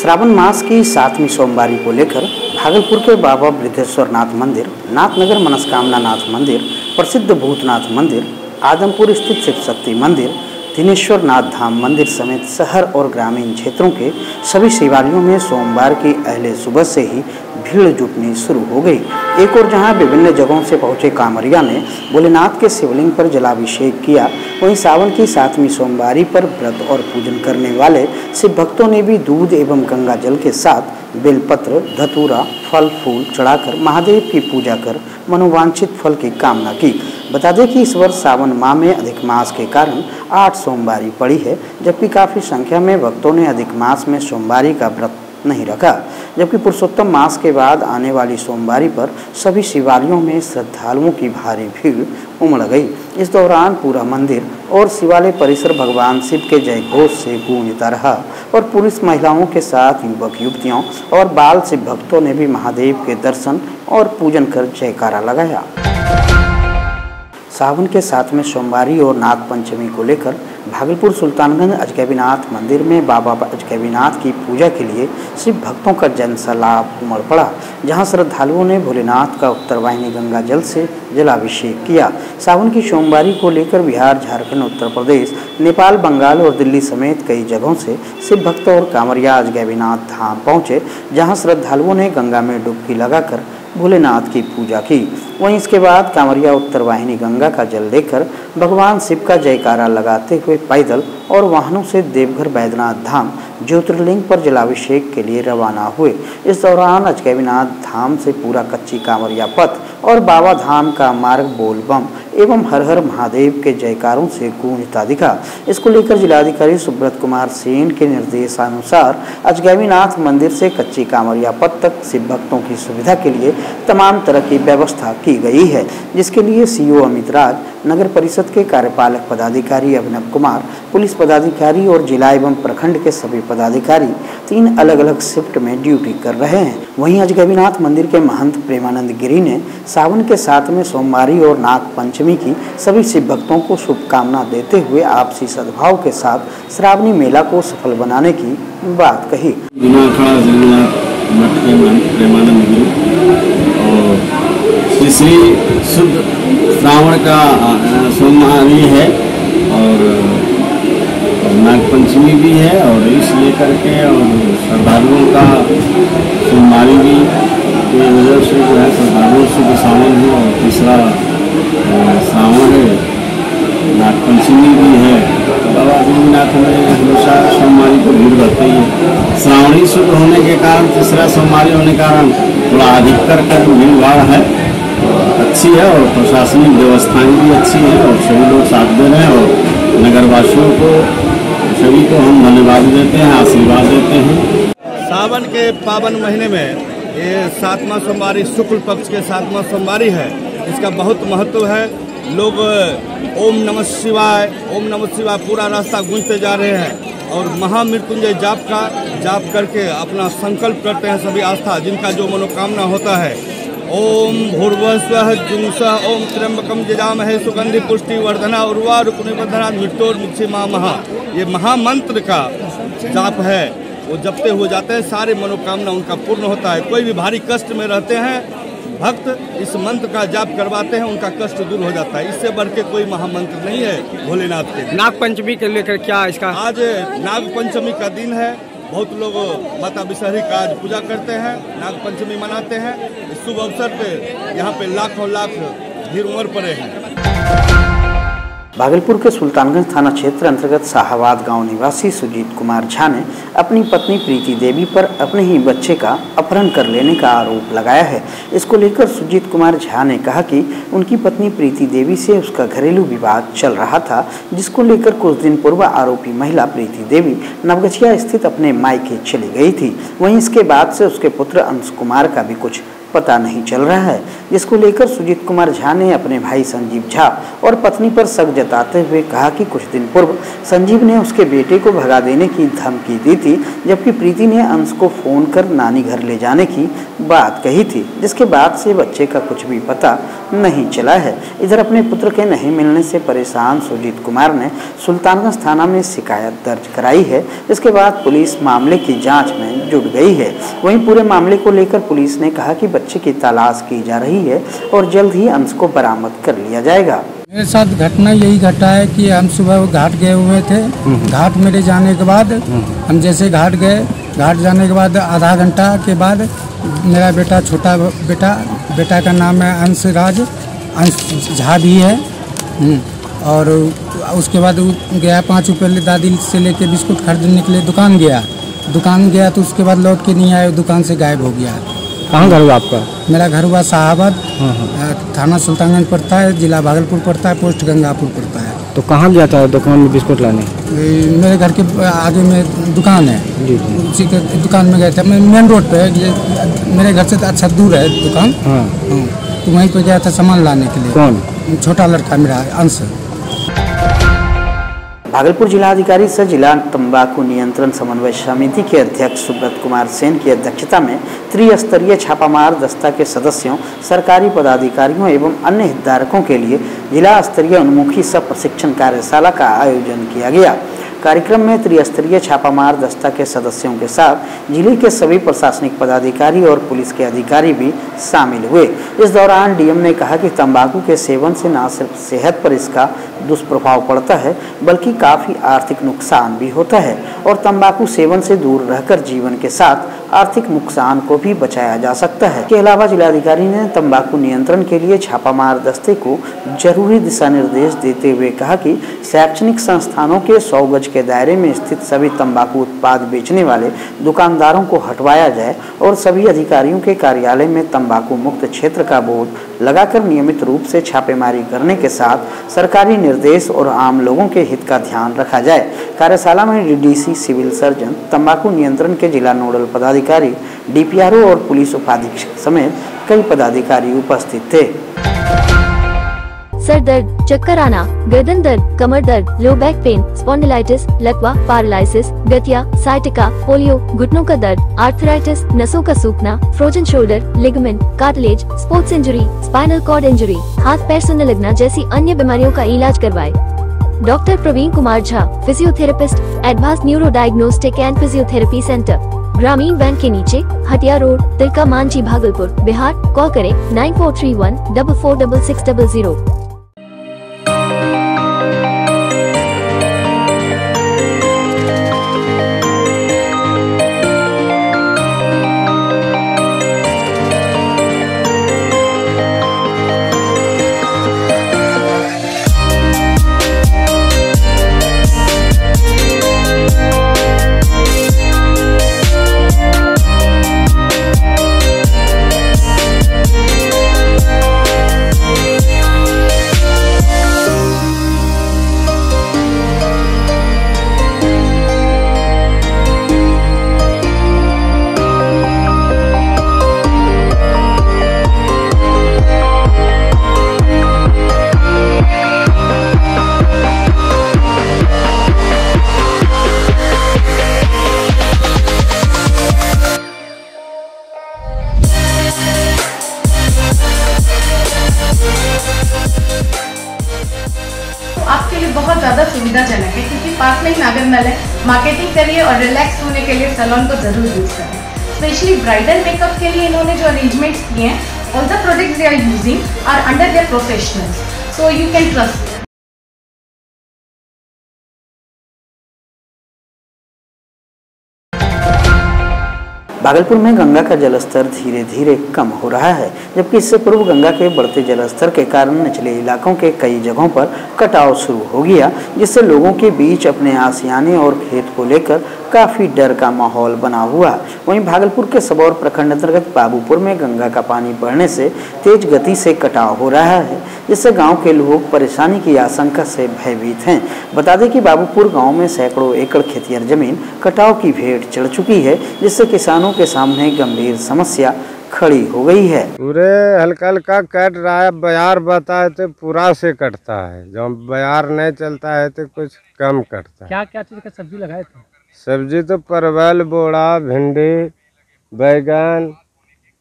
श्रावण मास की सातवीं सोमवारी को लेकर भागलपुर के बाबा वृद्धेश्वर नाथ मंदिर, नाथनगर मनस्कामना नाथ मंदिर, प्रसिद्ध भूतनाथ मंदिर, आदमपुर स्थित शिव शक्ति मंदिर, दिनेश्वर नाथ धाम मंदिर समेत शहर और ग्रामीण क्षेत्रों के सभी शिवालयों में सोमवार की अहले सुबह से ही भीड़ जुटनी शुरू हो गई। एक और जहाँ विभिन्न जगहों से पहुँचे कांवरिया ने भोलेनाथ के शिवलिंग पर जलाभिषेक किया, वहीं सावन की सातवीं सोमवारी पर व्रत और पूजन करने वाले शिव भक्तों ने भी दूध एवं गंगा जल के साथ बेलपत्र, धतूरा, फल, फूल चढ़ाकर महादेव की पूजा कर मनोवांछित फल की कामना की। बता दें कि इस वर्ष सावन माह में अधिक मास के कारण आठ सोमवारी पड़ी है, जबकि काफ़ी संख्या में भक्तों ने अधिक मास में सोमवारी का व्रत नहीं रखा। जबकि पुरुषोत्तम मास के बाद आने वाली सोमवारी पर सभी शिवालयों में श्रद्धालुओं की भारी भीड़ उमड़ गई। इस दौरान पूरा मंदिर और शिवालय परिसर भगवान शिव के जय घोष से गूंजता रहा और पुलिस महिलाओं के साथ युवक युवतियों और बाल शिव भक्तों ने भी महादेव के दर्शन और पूजन कर जयकारा लगाया। सावन के सातवें सोमवारी और नाग पंचमी को लेकर भागलपुर सुल्तानगंज अजगैबीनाथ मंदिर में बाबा अजगैबीनाथ की पूजा के लिए शिव भक्तों का जन सैलाब उमड़ पड़ा, जहाँ श्रद्धालुओं ने भोलेनाथ का उत्तरवाहिनी गंगा जल से जलाभिषेक किया। सावन की सोमवारी को लेकर बिहार, झारखंड, उत्तर प्रदेश, नेपाल, बंगाल और दिल्ली समेत कई जगहों से शिव भक्त और कांवरिया अजगैबीनाथ धाम पहुँचे, जहाँ श्रद्धालुओं ने गंगा में डुबकी लगाकर भोलेनाथ की पूजा की। वहीं इसके बाद कांवरिया उत्तर वाहिनी गंगा का जल लेकर भगवान शिव का जयकारा लगाते हुए पैदल और वाहनों से देवघर बैद्यनाथ धाम, ज्योतिर्लिंग पर जलाभिषेक के लिए रवाना हुए। इस दौरान अजगैविनाथ धाम से पूरा कच्ची कांवरिया पथ और बाबा धाम का मार्ग बोलबम एवं हर हर महादेव के जयकारों से गूंजता दिखा इसको लेकर जिलाधिकारी सुब्रत कुमार सेन के निर्देशानुसार अजगैमीनाथ मंदिर से कच्ची कांवरिया पथ तक शिव भक्तों की सुविधा के लिए तमाम तरह की व्यवस्था की गई है, जिसके लिए सीओ अमित राज नगर परिषद के कार्यपालक पदाधिकारी अभिनव कुमार, पुलिस पदाधिकारी और जिला एवं प्रखंड के सभी पदाधिकारी तीन अलग अलग शिफ्ट में ड्यूटी कर रहे हैं। वहीं अजगविनाथ मंदिर के महंत प्रेमानंद गिरी ने सावन के साथ में सोमवारी और नाग पंचमी की सभी शिव भक्तों को शुभकामना देते हुए आपसी सद्भाव के साथ श्रावणी मेला को सफल बनाने की बात कही। श्री शुद्ध श्रावण का सोमवारी है और नागपंचमी भी है और इस लेकर के और श्रद्धालुओं का सोमवारी भी की वजह से जो है श्रद्धालुओं से भी शामिल हुआ और तीसरा श्रावण है। नाग पंचमी भी है। बाबा आदिनाथ में हमेशा सोमवारी को भीड़ रहती है श्रावणी शुद्ध होने के कारण तीसरा सोमवारी होने के कारण थोड़ा अधिकतर का जो भीड़ भाड़ है। अच्छी है और प्रशासनिक व्यवस्थाएँ भी अच्छी हैं और सभी लोग साथ दे रहे हैं और नगरवासियों को, सभी को हम धन्यवाद देते हैं, आशीर्वाद देते हैं। सावन के पावन महीने में ये सातवां सोमवारी शुक्ल पक्ष के सातवां सोमवारी है। इसका बहुत महत्व है। लोग ओम नमः शिवाय, ओम नमः शिवाय पूरा रास्ता गूंजते जा रहे हैं और महामृत्युंजय जाप का, जाप करके अपना संकल्प करते हैं सभी आस्था, जिनका जो मनोकामना होता है। ओम भूर्भस्व जुंस ओम त्र्यंबकम जजामहे सुगंधि पुष्टि वर्धना उर्वा रुकुनिवर्धना मृत्योर मुक्षी महा ये महामंत्र का जाप है वो जपते हुए जाते हैं सारे मनोकामना उनका पूर्ण होता है। कोई भी भारी कष्ट में रहते हैं भक्त इस मंत्र का जाप करवाते हैं उनका कष्ट दूर हो जाता है। इससे बढ़ के कोई महामंत्र नहीं है भोलेनाथ के। नाग पंचमी के लेकर क्या इसका? आज नाग पंचमी का दिन है बहुत लोग माता विषहरी का आज पूजा करते हैं, नाग पंचमी मनाते हैं। इस शुभ अवसर पे यहाँ पे लाखों लाख भीड़ उमड़ पड़े हैं। भागलपुर के सुल्तानगंज थाना क्षेत्र अंतर्गत शाहबाद गाँव निवासी सुजीत कुमार झा ने अपनी पत्नी प्रीति देवी पर अपने ही बच्चे का अपहरण कर लेने का आरोप लगाया है। इसको लेकर सुजीत कुमार झा ने कहा कि उनकी पत्नी प्रीति देवी से उसका घरेलू विवाद चल रहा था, जिसको लेकर कुछ दिन पूर्व आरोपी महिला प्रीति देवी नवगछिया स्थित अपने मायके चली गई थी। वहीं इसके बाद से उसके पुत्र अंश कुमार का भी कुछ पता नहीं चल रहा है, जिसको लेकर सुजीत कुमार झा ने अपने भाई संजीव झा और पत्नी पर शक जताते हुए कहा कि कुछ दिन पूर्व संजीव ने उसके बेटे को भगा देने की धमकी दी थी, जबकि प्रीति ने अंश को फ़ोन कर नानी घर ले जाने की बात कही थी, जिसके बाद से बच्चे का कुछ भी पता नहीं चला है। इधर अपने पुत्र के नहीं मिलने से परेशान सुजीत कुमार ने सुल्तानगंज थाना में शिकायत दर्ज कराई है इसके बाद पुलिस मामले की जाँच में जुट गई है। वहीं पूरे मामले को लेकर पुलिस ने कहा कि बच्चे की तलाश की जा रही है और जल्द ही अंश को बरामद कर लिया जाएगा। मेरे साथ घटना यही घटा है कि हम सुबह घाट गए हुए थे। घाट मेरे जाने के बाद हम जैसे घाट गए घाट जाने के बाद आधा घंटा के बाद मेरा बेटा छोटा बेटा बेटा का नाम है अंश राज। अंश झा भी है। हम्म, और उसके बाद वो गया पाँच रुपये दादी से लेके बिस्कुट खरीदने के लिए दुकान गया। दुकान गया तो उसके बाद लौट के नहीं आया दुकान से गायब हो गया। कहाँ घर हुआ आपका? मेरा घर हुआ शाहबाद थाना सुल्तानगंज पड़ता है जिला भागलपुर पड़ता है पोस्ट गंगापुर पड़ता है। तो कहाँ गया था दुकान में बिस्कुट लाने? मेरे घर के आगे में दुकान है। जी जी। उसी के दुकान में गए थे। मैं मेन रोड पे मेरे घर से तो अच्छा दूर है दुकान। हाँ। हाँ, तो वहीं पे गया था सामान लाने के लिए। कौन? छोटा लड़का मेरा अंश। भागलपुर जिलाधिकारी सह जिला तंबाकू नियंत्रण समन्वय समिति के अध्यक्ष सुब्रत कुमार सेन की अध्यक्षता में त्रिस्तरीय छापामार दस्ता के सदस्यों, सरकारी पदाधिकारियों एवं अन्य हितधारकों के लिए जिला स्तरीय उन्मुखी सह प्रशिक्षण कार्यशाला का आयोजन किया गया। कार्यक्रम में त्रिस्तरीय छापामार दस्ता के सदस्यों के साथ ज़िले के सभी प्रशासनिक पदाधिकारी और पुलिस के अधिकारी भी शामिल हुए। इस दौरान डीएम ने कहा कि तंबाकू के सेवन से न सिर्फ़ सेहत पर इसका दुष्प्रभाव पड़ता है, बल्कि काफ़ी आर्थिक नुकसान भी होता है और तंबाकू सेवन से दूर रहकर जीवन के साथ आर्थिक नुकसान को भी बचाया जा सकता है। के अलावा जिलाधिकारी ने तंबाकू नियंत्रण के लिए छापामार दस्ते को ज़रूरी दिशा निर्देश देते हुए कहा कि शैक्षणिक संस्थानों के सौ गज के दायरे में स्थित सभी तंबाकू उत्पाद बेचने वाले दुकानदारों को हटवाया जाए और सभी अधिकारियों के कार्यालय में तंबाकू मुक्त क्षेत्र का बोर्ड लगाकर नियमित रूप से छापेमारी करने के साथ सरकारी निर्देश और आम लोगों के हित का ध्यान रखा जाए। कार्यशाला में डीडीसी सिविल सर्जन, तंबाकू नियंत्रण के जिला नोडल पदाधिकारी, डीपीआरओ और पुलिस उपाधीक्षक समेत कई पदाधिकारी उपस्थित थे। सर दर्द चक्कर आना गर्दन दर्द कमर दर्द लो बैक पेन स्पॉन्डिलाइटिस लकवा पैरालिसिस गतिया साइटिका पोलियो घुटनों का दर्द आर्थराइटिस नसों का सूखना frozen shoulder ligament cartilage sports injury spinal cord injury हाथ पैर सुनने लगना जैसी अन्य बीमारियों का इलाज करवाए doctor Praveen Kumar Jha physiotherapist advance neuro diagnostic and physiotherapy centre Gramin bank के नीचे हटिया रोड तिलका मांझी भागलपुर बिहार कॉल करें nine four three one double four double six double zero बहुत ज़्यादा सुविधाजनक है, क्योंकि पास में ही नागर नल है। मार्केटिंग करिए और रिलैक्स होने के लिए सलोन को ज़रूर यूज़ करें स्पेशली ब्राइडल मेकअप के लिए इन्होंने जो अरेंजमेंट्स किए हैं all the products they are using are under their professionals so you can trust Bhagalpur में गंगा का जलस्तर धीरे धीरे कम हो रहा है, जबकि इससे पूर्व गंगा के बढ़ते जलस्तर के कारण निचले इलाकों के कई जगहों पर कटाव शुरू हो गया, जिससे लोगों के बीच अपने आसियाने और खेत को लेकर काफ़ी डर का माहौल बना हुआ। वहीं भागलपुर के सबौर प्रखंड अंतर्गत बाबूपुर में गंगा का पानी बढ़ने से तेज गति से कटाव हो रहा है, जिससे गाँव के लोग परेशानी की आशंका से भयभीत हैं। बता दें कि बाबूपुर गाँव में सैकड़ों एकड़ खेतियर ज़मीन कटाव की भेंट चढ़ चुकी है, जिससे किसानों के सामने गंभीर समस्या खड़ी हो गई है। पूरे हल्का हल्का कट रहा है बयार बताए तो पूरा से कटता है। जब बाज़ार नहीं चलता है तो कुछ कम कटता है। क्या क्या चीज़ का सब्ज़ी लगाए थे? सब्ज़ी तो परवल बोड़ा भिंडी बैगन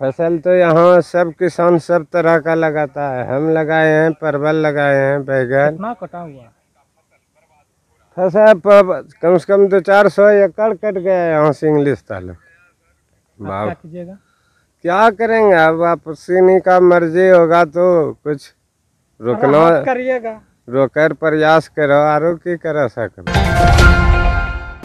फ़सल तो यहाँ सब किसान सब तरह का लगाता है। हम लगाए हैं परवल लगाए हैं बैगन। कितना कटा हुआ? फ़सल कम से कम दो चार सौ एकड़ कट गया है यहाँ से इंग्लिश तालुक। क्या कीजिएगा? क्या करेंगे? अब आप सिनी का मर्ज़ी होगा तो कुछ रुकना करिएगा। रोकर प्रयास करो आरो की कर। सकते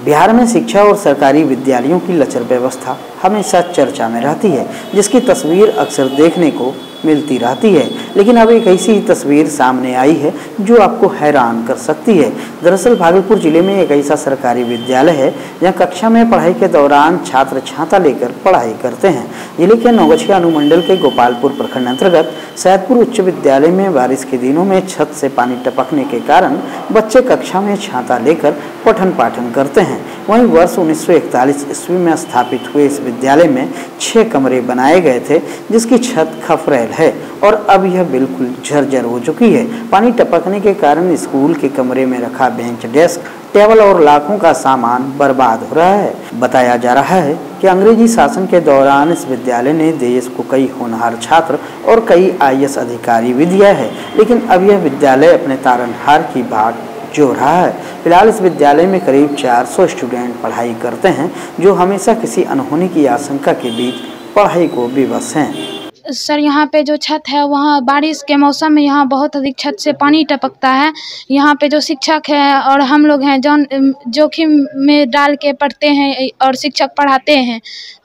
बिहार में शिक्षा और सरकारी विद्यालयों की लचर व्यवस्था हमेशा चर्चा में रहती है जिसकी तस्वीर अक्सर देखने को मिलती रहती है। लेकिन अब एक ऐसी तस्वीर सामने आई है, जो आपको हैरान कर सकती है। दरअसल भागलपुर ज़िले में एक ऐसा सरकारी विद्यालय है, जहाँ कक्षा में पढ़ाई के दौरान छात्र छाता लेकर पढ़ाई करते हैं। ज़िले के नौगछिया अनुमंडल के गोपालपुर प्रखंड अंतर्गत सैदपुर उच्च विद्यालय में बारिश के दिनों में छत से पानी टपकने के कारण बच्चे कक्षा में छाता लेकर पठन पाठन करते हैं। वहीं वर्ष 1941 ईस्वी में स्थापित हुए इस विद्यालय में छह कमरे बनाए गए थे, जिसकी छत खफरेल है। और अब यह बिल्कुल झरझर हो चुकी है। पानी टपकने के कारण स्कूल के कमरे में रखा बेंच डेस्क, टेबल और लाखों का सामान बर्बाद हो रहा है। बताया जा रहा है कि अंग्रेज़ी शासन के दौरान इस विद्यालय ने देश को कई होनहार छात्र और कई आईएएस अधिकारी भी दिया है। लेकिन अब यह विद्यालय अपने तारनहार की बाट जो रहा है। फ़िलहाल इस विद्यालय में करीब 400 स्टूडेंट पढ़ाई करते हैं, जो हमेशा किसी अनहोनी की आशंका के बीच पढ़ाई को विवश हैं। सर, यहाँ पे जो छत है, वहाँ बारिश के मौसम में यहाँ बहुत अधिक छत से पानी टपकता है। यहाँ पे जो शिक्षक है और हम लोग हैं, जौन जोखिम में डाल के पढ़ते हैं और शिक्षक पढ़ाते हैं।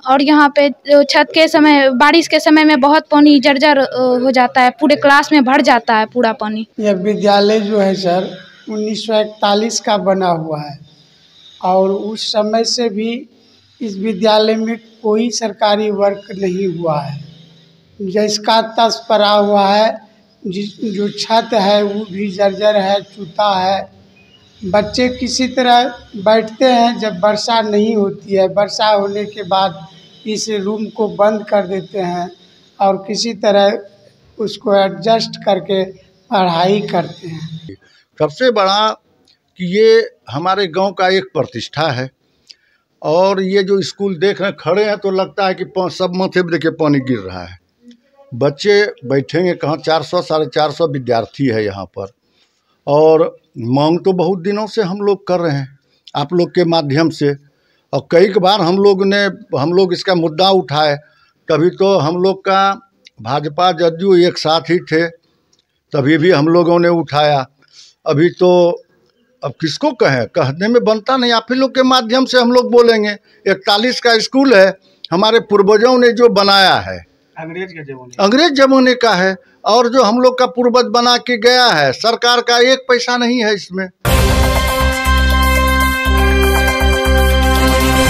और यहाँ पे जो छत के समय, बारिश के समय में बहुत पानी जर्जर हो जाता है, पूरे क्लास में भर जाता है पूरा पानी। यह विद्यालय जो है सर 1941 का बना हुआ है। और उस समय से भी इस विद्यालय में कोई सरकारी वर्क नहीं हुआ है। जिसका तस पड़ा हुआ है, जिस, जो छत है, वो भी जर्जर है चूता है। बच्चे किसी तरह बैठते हैं जब वर्षा नहीं होती है। वर्षा होने के बाद इस रूम को बंद कर देते हैं और किसी तरह उसको एडजस्ट करके पढ़ाई करते हैं। सबसे बड़ा कि ये हमारे गाँव का एक प्रतिष्ठा है और ये जो स्कूल देख रहे खड़े हैं तो लगता है कि सब माथे पे देखिए पानी गिर रहा है। बच्चे बैठेंगे कहाँ? चार सौ, साढ़े चार सौ विद्यार्थी है यहाँ पर। और मांग तो बहुत दिनों से हम लोग कर रहे हैं, आप लोग के माध्यम से। और कई बार हम लोग ने, हम लोग इसका मुद्दा उठाए। तभी तो हम लोग का भाजपा जदयू एक साथ ही थे, तभी भी हम लोगों ने उठाया। अभी तो अब किसको कहें? कहने में बनता नहीं, आप ही लोग के माध्यम से हम लोग बोलेंगे। इकतालीस का स्कूल है, हमारे पूर्वजों ने जो बनाया है। अंग्रेज़ के जमाने अंग्रेज़ जमाने का है और जो हम लोग का पूर्वज बना के गया है, सरकार का एक पैसा नहीं है इसमें।